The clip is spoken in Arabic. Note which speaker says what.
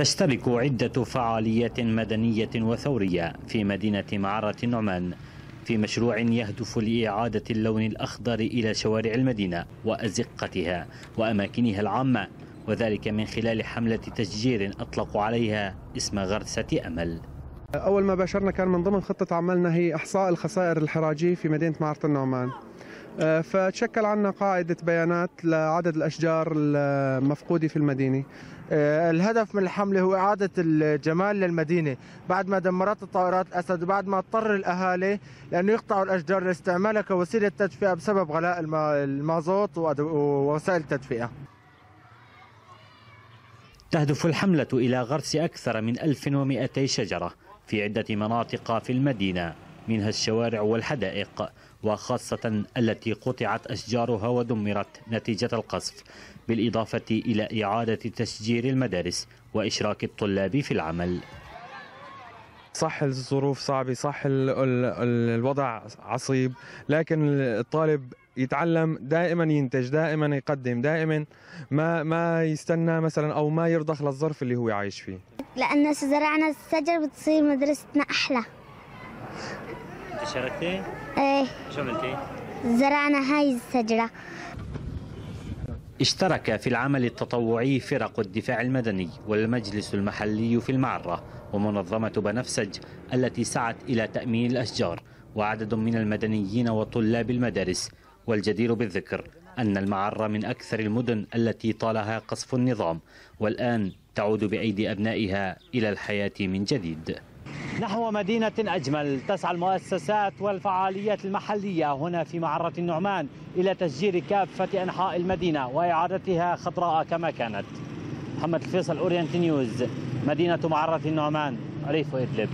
Speaker 1: تشترك عدة فعاليات مدنية وثورية في مدينة معرة النعمان في مشروع يهدف لإعادة اللون الأخضر إلى شوارع المدينة وأزقتها وأماكنها العامة وذلك من خلال حملة تشجير أطلقوا عليها اسم غرسة أمل.
Speaker 2: أول ما باشرنا كان من ضمن خطة عملنا هي إحصاء الخسائر الحراجية في مدينة معرة النعمان. فتشكل عنا قاعدة بيانات لعدد الأشجار المفقودة في المدينة.
Speaker 3: آه، الهدف من الحملة هو إعادة الجمال للمدينة. بعد ما دمرت الطائرات الأسد وبعد ما اضطر الأهالي لأنه يقطعوا الأشجار لاستعمالها كوسيلة تدفئة بسبب غلاء المازوت ووسائل التدفئة.
Speaker 1: تهدف الحملة إلى غرس أكثر من 1200 شجرة في عدة مناطق في المدينة. منها الشوارع والحدائق وخاصة التي قطعت أشجارها ودمرت نتيجة القصف بالإضافة إلى إعادة تشجير المدارس وإشراك الطلاب في العمل.
Speaker 4: صح الظروف صعبة صح الوضع عصيب لكن الطالب يتعلم دائما ينتج دائما يقدم دائما ما ما يستنى مثلا أو ما يرضخ للظرف اللي هو عايش فيه.
Speaker 5: لأن اذا زرعنا الشجر بتصير مدرستنا أحلى.
Speaker 1: شاركتي؟
Speaker 5: إيه
Speaker 1: شو عملتي؟
Speaker 5: زرعنا هاي الشجره
Speaker 1: اشترك في العمل التطوعي فرق الدفاع المدني والمجلس المحلي في المعرة ومنظمة بنفسج التي سعت إلى تأمين الأشجار وعدد من المدنيين وطلاب المدارس والجدير بالذكر أن المعرة من أكثر المدن التي طالها قصف النظام والآن تعود بأيدي أبنائها إلى الحياة من جديد نحو مدينة أجمل تسعى المؤسسات والفعاليات المحلية هنا في معرة النعمان إلى تشجير كافة أنحاء المدينة وإعادتها خضراء كما كانت. محمد الفيصل أورينت نيوز مدينة معرة النعمان ريف وإدلب.